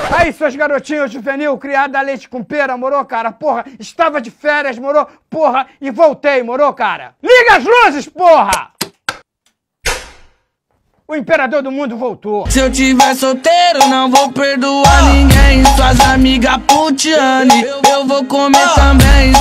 Aí, seus garotinhos juvenil, criada a leite com pera, morou, cara? Porra, estava de férias, morou? Porra, e voltei, morou, cara? Liga as luzes, porra! O imperador do mundo voltou. Se eu tiver solteiro, não vou perdoar ninguém. Suas amigas putiane, eu vou comer também.